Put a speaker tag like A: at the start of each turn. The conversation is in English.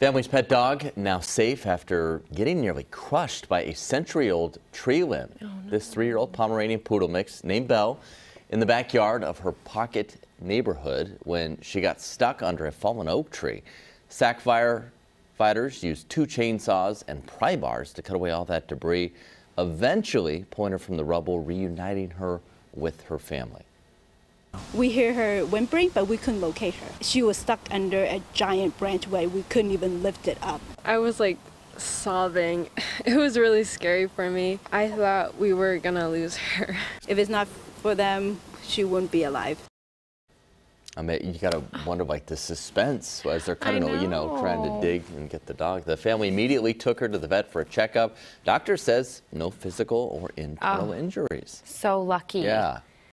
A: Family's pet dog now safe after getting nearly crushed by a century-old tree limb.
B: Oh,
A: This three-year-old Pomeranian poodle mix named Belle in the backyard of her pocket neighborhood when she got stuck under a fallen oak tree. SAC firefighters used two chainsaws and pry bars to cut away all that debris, eventually pulling her from the rubble, reuniting her with her family.
C: We hear her whimpering, but we couldn't locate her. She was stuck under a giant branch where we couldn't even lift it up.
B: I was like sobbing. It was really scary for me. I thought we were gonna lose her.
C: If it's not for them, she wouldn't be alive.
A: I mean, you gotta wonder like the suspense as they're kind of, you know, trying to dig and get the dog. The family immediately took her to the vet for a checkup. Doctor says no physical or internal ah. injuries.
D: So lucky.
A: Yeah.